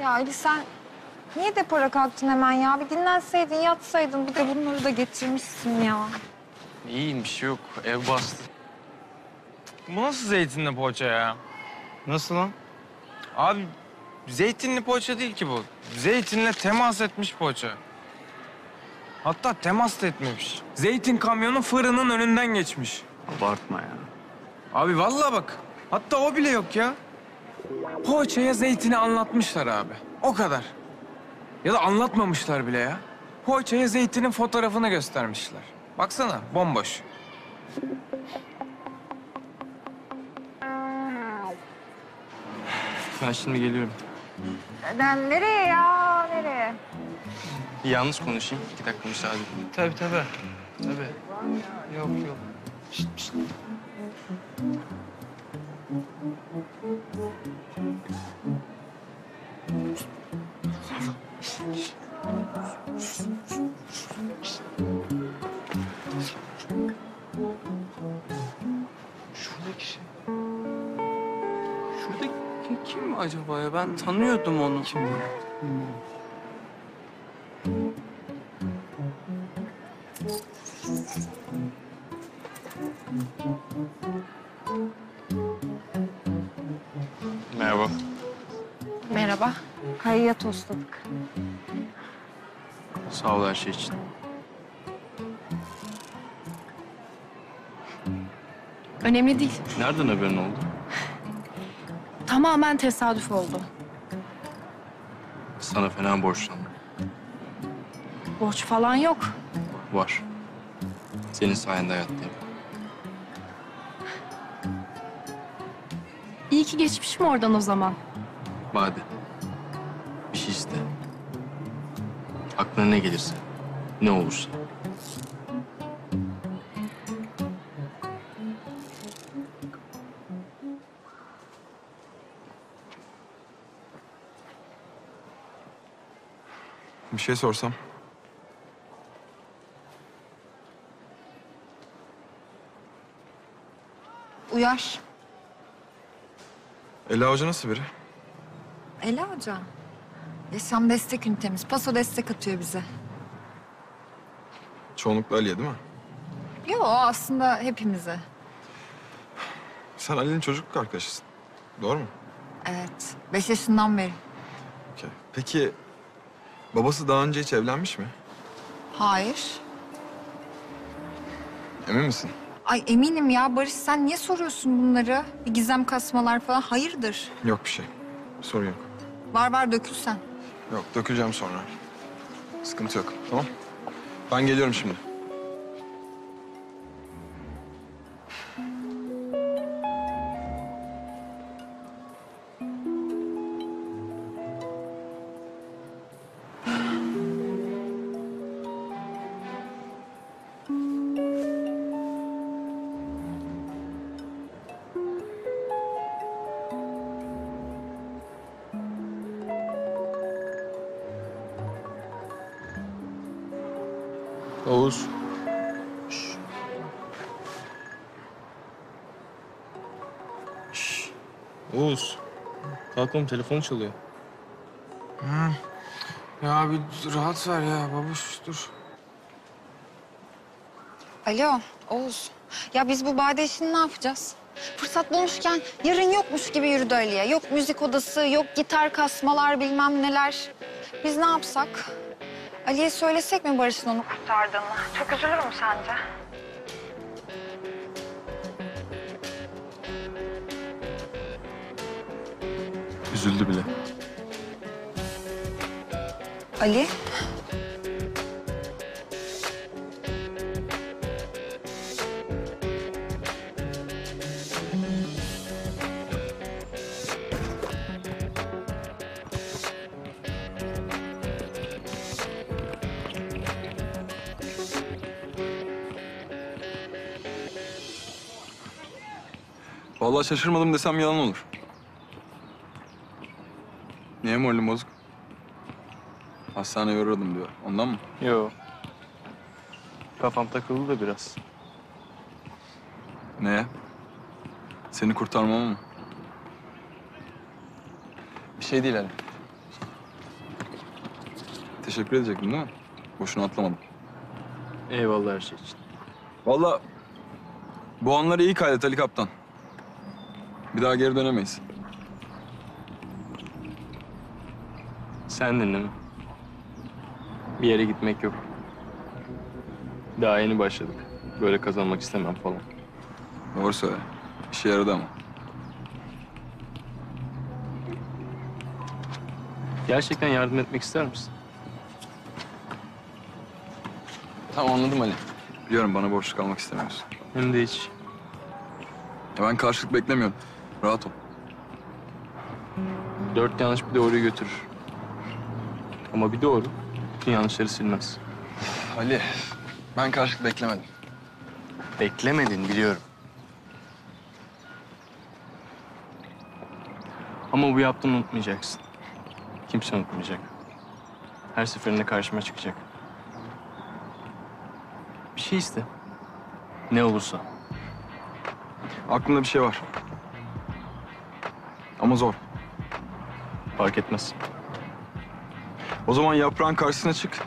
Ya Ali sen niye depara kalktın hemen ya? Bir dinlenseydin, yatsaydın. Bir de bunları da getirmişsin ya. İyiyim bir şey yok. Ev bastı. Bu nasıl zeytinli poğaça ya? Nasıl lan? Abi zeytinli poğaça değil ki bu. Zeytinle temas etmiş poğaça. Hatta temas da etmemiş. Zeytin kamyonu fırının önünden geçmiş. Abartma ya. Abi vallahi bak. Hatta o bile yok ya. Poğaçaya zeytini anlatmışlar abi. O kadar. Ya da anlatmamışlar bile ya. Poğaçaya zeytinin fotoğrafını göstermişler. Baksana bomboş. Ben şimdi geliyorum. Neden? Nereye ya? Nereye? Yalnız konuşayım. İki dakika müsaade edin. Tabii tabii. Tabii. Yok yok. Şişt, şişt. Kim acaba ya? Ben tanıyordum onu. Kim Merhaba. Merhaba. Kayıya tosladık. Sağ ol her şey için. Önemli değil. Nereden haberin oldu? Tamamen tesadüf oldu. Sana fena borçlandım. Borç falan yok. Var. Senin sayende hayattayım. İyi ki geçmişim oradan o zaman. Bade. Bir şey iste. Aklına ne gelirse. Ne olursa. Bir şey sorsam. Uyar. Ela Hoca nasıl biri? Ela Hoca. Yaşam destek ünitemiz. Paso destek atıyor bize. Çoğunlukla Ali'ye değil mi? Yo aslında hepimize. Sen Ali'nin çocukluk arkadaşısın. Doğru mu? Evet. Beş yaşından beri. Okey. Peki babası daha önce hiç evlenmiş mi? Hayır. Emin misin? Ay eminim ya Barış sen niye soruyorsun bunları? Bir gizem kasmalar falan. Hayırdır? Yok bir şey. Sorun yok. Var var dökülsen. Yok döküleceğim sonra. Sıkıntı yok. Tamam. Ben geliyorum şimdi. Oğuz. Oğuz. Kalk oğlum telefon çalıyor. Ya bir rahat ver ya babuş dur. Alo Oğuz. Ya biz bu bade işini ne yapacağız? Fırsat bulmuşken yarın yokmuş gibi yürüdü Ali'ye. Yok müzik odası, yok gitar kasmalar bilmem neler. Biz ne yapsak? Ali'ye söylesek mi Barış'ın onu kurtardığını? Çok üzülür mü sence? Üzüldü bile. Ali? Vallahi şaşırmadım desem yalan olur. Niye moralin bozuk? Hastaneye uğradım diyor. Ondan mı? Yo. Kafam takıldı da biraz. Neye? Seni kurtarmama mı? Bir şey değil hani. teşekkür edecektim değil mi? Boşuna atlamadım. Eyvallah her şey için. Vallahi bu anları iyi kaydet Ali Kaptan. Bir daha geri dönemeyiz. Sen dinle mi? Bir yere gitmek yok. Daha yeni başladık. Böyle kazanmak istemem falan. Doğru söyle. İşe yaradı ama. Gerçekten yardım etmek ister misin? Tamam anladım Ali. Biliyorum bana borçlu kalmak istemiyorsun. Hem de hiç. Ya ben karşılık beklemiyorum. Rahat ol. Dört yanlış bir doğruyu götürür. Ama bir doğru bütün yanlışları silmez. Ali, ben karşılık beklemedim. Beklemedin biliyorum. Ama bu yaptığını unutmayacaksın. Kimse unutmayacak. Her seferinde karşıma çıkacak. Bir şey iste. Ne olursa. Aklımda bir şey var. Ama zor. Fark etmez. O zaman yaprağın karşısına çık.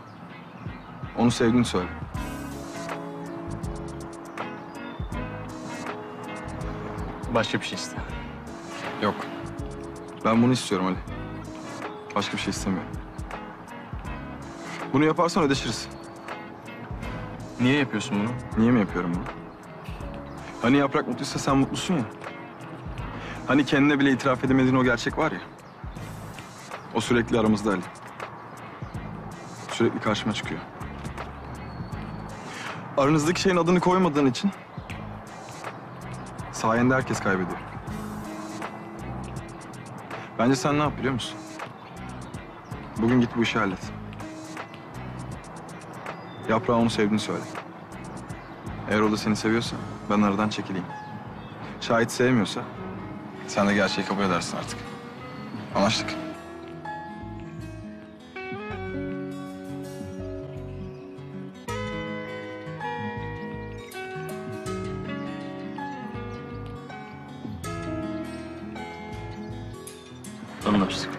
Onu sevdiğini söyle. Başka bir şey iste. Yok. Ben bunu istiyorum Ali. Başka bir şey istemiyorum. Bunu yaparsan ödeşiriz. Niye yapıyorsun bunu? Niye mi yapıyorum bunu? Hani yaprak mutluysa sen mutlusun ya. Hani kendine bile itiraf edemediğin o gerçek var ya. O sürekli aramızda Ali. Sürekli karşıma çıkıyor. Aranızdaki şeyin adını koymadığın için sayende herkes kaybediyor. Bence sen ne yap biliyor musun? Bugün git bu işi hallet. Yaprağa onu sevdiğini söyle. Eğer o da seni seviyorsa ben aradan çekileyim. Şahit sevmiyorsa sen de gerçeği kabul edersin artık. Anlaştık. Anlaştık.